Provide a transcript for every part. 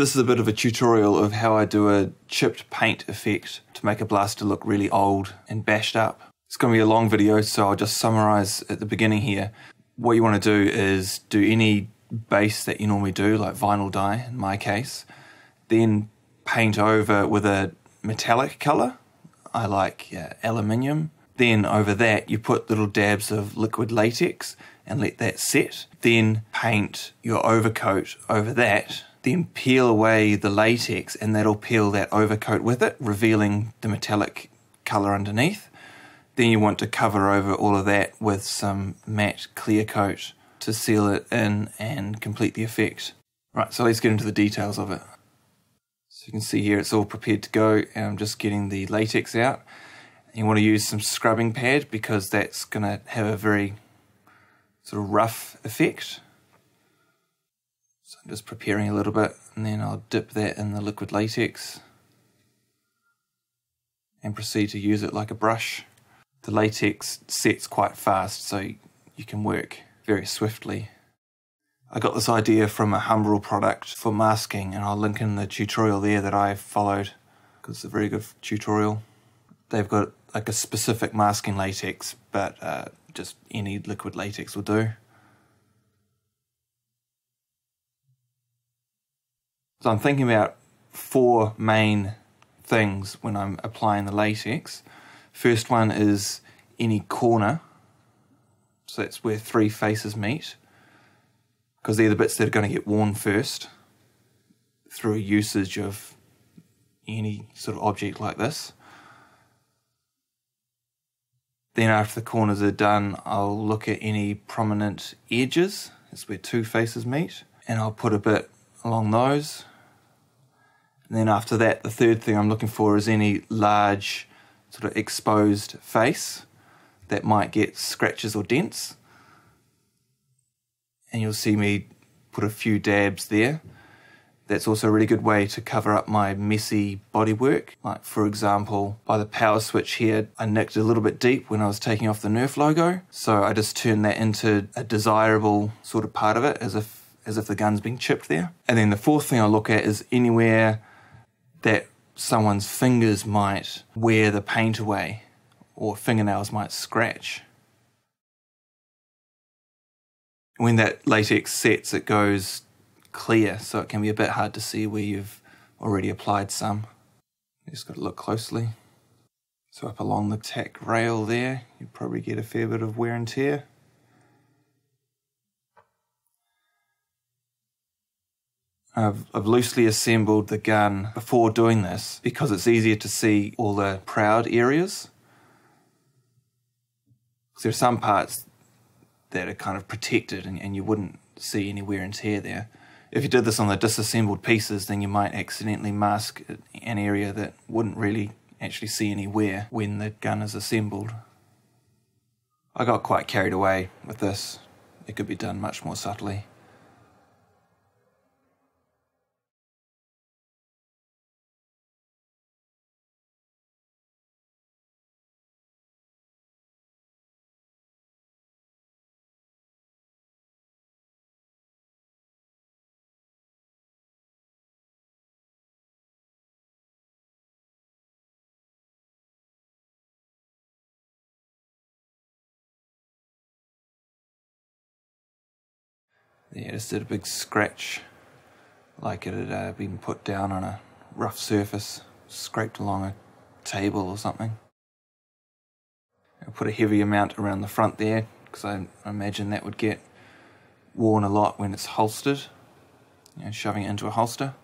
This is a bit of a tutorial of how I do a chipped paint effect to make a blaster look really old and bashed up. It's going to be a long video, so I'll just summarize at the beginning here. What you want to do is do any base that you normally do, like vinyl dye in my case, then paint over with a metallic color. I like uh, aluminium. Then over that, you put little dabs of liquid latex and let that set. Then paint your overcoat over that then peel away the latex and that'll peel that overcoat with it, revealing the metallic colour underneath. Then you want to cover over all of that with some matte clear coat to seal it in and complete the effect. Right, so let's get into the details of it. So you can see here it's all prepared to go and I'm just getting the latex out. You want to use some scrubbing pad because that's going to have a very sort of rough effect. So I'm just preparing a little bit and then I'll dip that in the liquid latex and proceed to use it like a brush. The latex sets quite fast so you can work very swiftly. I got this idea from a Humbrol product for masking and I'll link in the tutorial there that I followed because it's a very good tutorial. They've got like a specific masking latex but uh, just any liquid latex will do. So I'm thinking about four main things when I'm applying the latex. First one is any corner. So that's where three faces meet. Because they're the bits that are going to get worn first through usage of any sort of object like this. Then after the corners are done, I'll look at any prominent edges. That's where two faces meet. And I'll put a bit along those. And then after that, the third thing I'm looking for is any large sort of exposed face that might get scratches or dents. And you'll see me put a few dabs there. That's also a really good way to cover up my messy bodywork. Like for example, by the power switch here, I nicked a little bit deep when I was taking off the Nerf logo. So I just turned that into a desirable sort of part of it as if as if the gun's being chipped there. And then the fourth thing I look at is anywhere that someone's fingers might wear the paint away or fingernails might scratch. When that latex sets, it goes clear, so it can be a bit hard to see where you've already applied some. You just got to look closely. So up along the tac rail there, you'd probably get a fair bit of wear and tear. I've, I've, loosely assembled the gun before doing this because it's easier to see all the proud areas. There are some parts that are kind of protected and, and you wouldn't see any wear and tear there. If you did this on the disassembled pieces, then you might accidentally mask an area that wouldn't really actually see any wear when the gun is assembled. I got quite carried away with this. It could be done much more subtly. Yeah, just did a big scratch, like it had uh, been put down on a rough surface, scraped along a table or something. I put a heavy amount around the front there, because I, imagine that would get worn a lot when it's holstered, you know, shoving it into a holster.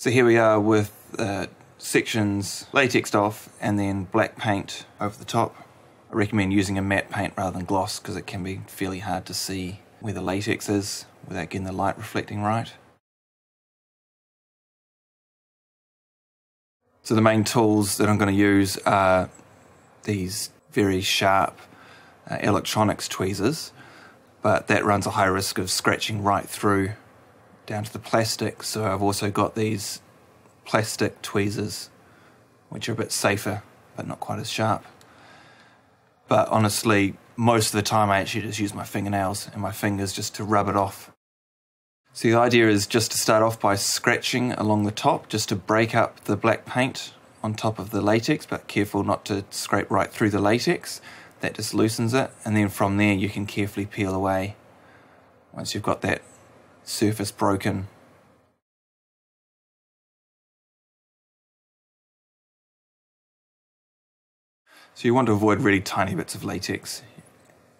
So here we are with uh, sections latexed off and then black paint over the top. I recommend using a matte paint rather than gloss because it can be fairly hard to see where the latex is without getting the light reflecting right. So the main tools that I'm going to use are these very sharp uh, electronics tweezers, but that runs a high risk of scratching right through down to the plastic. So I've also got these plastic tweezers, which are a bit safer but not quite as sharp. But honestly, most of the time I actually just use my fingernails and my fingers just to rub it off. So the idea is just to start off by scratching along the top, just to break up the black paint on top of the latex, but careful not to scrape right through the latex. That just loosens it, and then from there you can carefully peel away once you've got that surface broken. So you want to avoid really tiny bits of latex.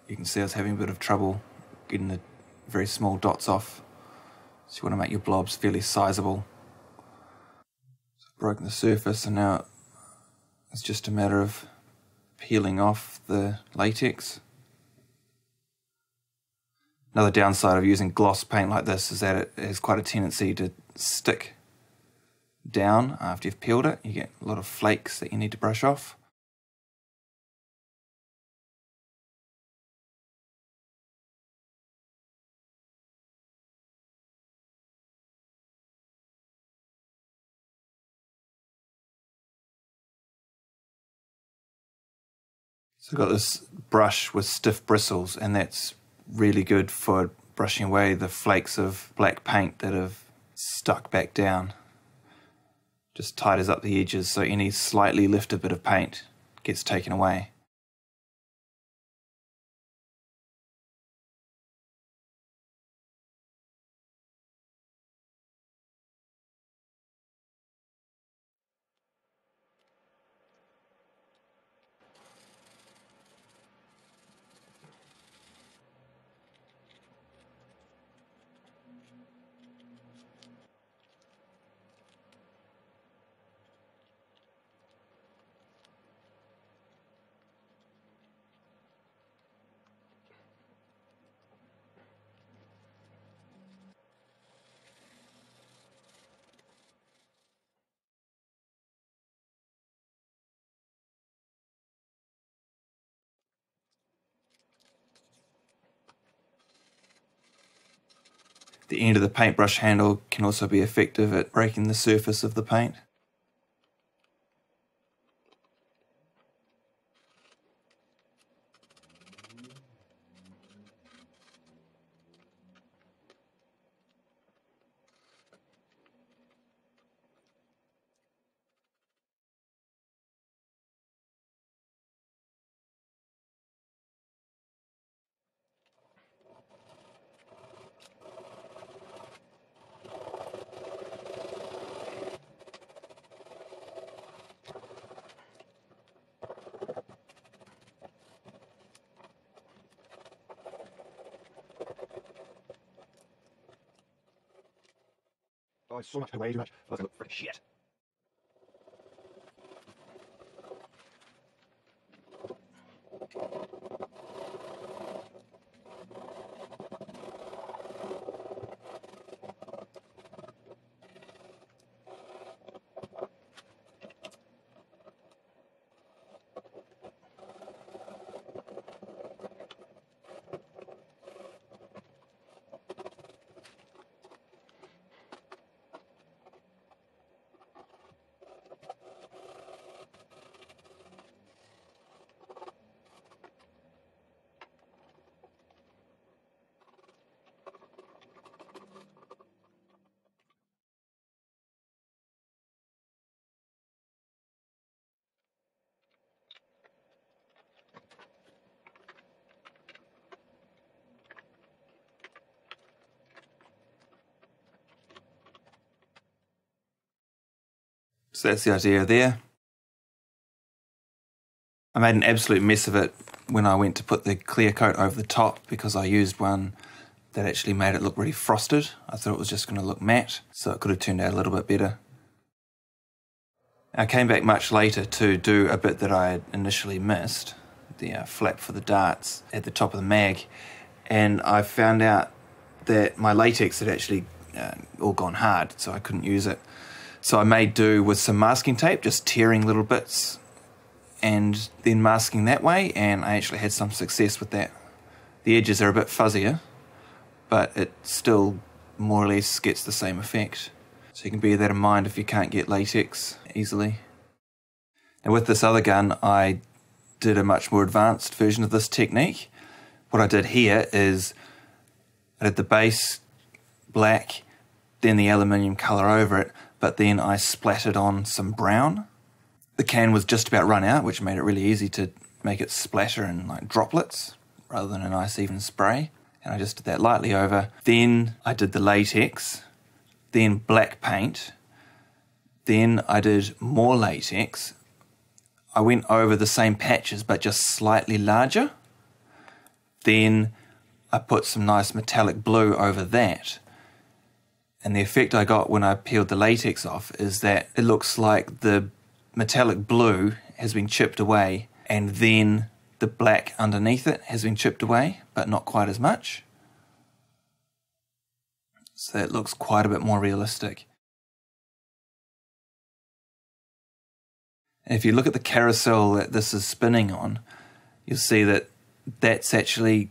You can see I was having a bit of trouble getting the very small dots off. So you want to make your blobs fairly sizable. So broken the surface and now it's just a matter of peeling off the latex. Another downside of using gloss paint like this is that it has quite a tendency to stick down after you've peeled it. You get a lot of flakes that you need to brush off. So I've got this brush with stiff bristles and that's really good for brushing away the flakes of black paint that have stuck back down. Just tightens up the edges so any slightly lifted bit of paint gets taken away. The end of the paintbrush handle can also be effective at breaking the surface of the paint. Oh, it's so much too much. Oh, it's gonna look freaking shit. So that's the idea there. I made an absolute mess of it when I went to put the clear coat over the top because I used one that actually made it look really frosted. I thought it was just going to look matte, so it could have turned out a little bit better. I came back much later to do a bit that I had initially missed, the uh, flap for the darts at the top of the mag, and I found out that my latex had actually uh, all gone hard, so I couldn't use it. So I made do with some masking tape, just tearing little bits and then masking that way, and I actually had some success with that. The edges are a bit fuzzier, but it still more or less gets the same effect. So you can bear that in mind if you can't get latex easily. Now with this other gun, I did a much more advanced version of this technique. What I did here is I did the base black, then the aluminium colour over it, but then I splattered on some brown. The can was just about run out, which made it really easy to make it splatter in like droplets rather than a nice even spray. And I just did that lightly over. Then I did the latex, then black paint. Then I did more latex. I went over the same patches but just slightly larger. Then I put some nice metallic blue over that. And the effect I got when I peeled the latex off is that it looks like the metallic blue has been chipped away and then the black underneath it has been chipped away, but not quite as much. So it looks quite a bit more realistic. And if you look at the carousel that this is spinning on, you'll see that that's actually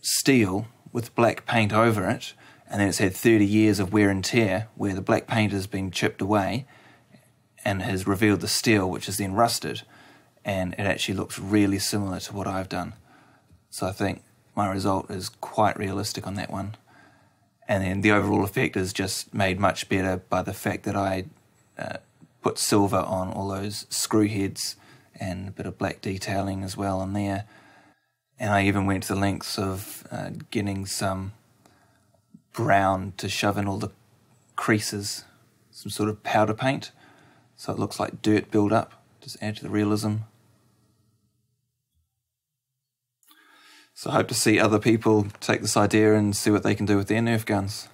steel with black paint over it, and then it's had 30 years of wear and tear where the black paint has been chipped away and has revealed the steel, which is then rusted, and it actually looks really similar to what I've done. So I think my result is quite realistic on that one. And then the overall effect is just made much better by the fact that I uh, put silver on all those screw heads and a bit of black detailing as well on there. And I even went to the lengths of uh, getting some brown to shove in all the creases, some sort of powder paint, so it looks like dirt build up. Just add to the realism. So I hope to see other people take this idea and see what they can do with their Nerf guns.